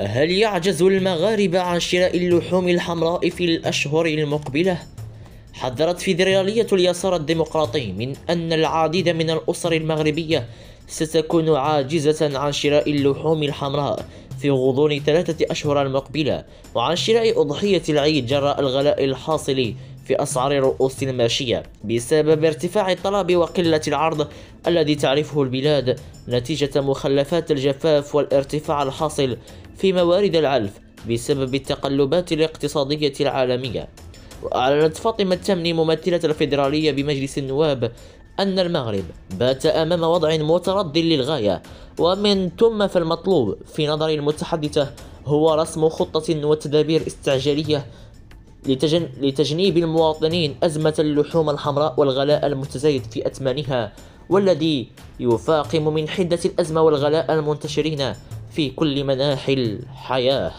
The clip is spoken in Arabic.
هل يعجز المغاربة عن شراء اللحوم الحمراء في الأشهر المقبلة؟ حذرت فيدرالية اليسار الديمقراطي من أن العديد من الأسر المغربية ستكون عاجزة عن شراء اللحوم الحمراء في غضون ثلاثة أشهر المقبلة وعن شراء أضحية العيد جراء الغلاء الحاصل في أسعار رؤوس الماشية بسبب ارتفاع الطلب وقلة العرض الذي تعرفه البلاد نتيجة مخلفات الجفاف والارتفاع الحاصل في موارد العلف بسبب التقلبات الاقتصادية العالمية. وأعلنت فاطمة التمني ممثلة الفيدرالية بمجلس النواب أن المغرب بات أمام وضع متردد للغاية ومن ثم فالمطلوب في نظر المتحدثة هو رسم خطة وتدابير استعجالية لتجن... لتجنيب المواطنين أزمة اللحوم الحمراء والغلاء المتزايد في أثمانها والذي يفاقم من حدة الأزمة والغلاء المنتشرين في كل مناحي الحياة.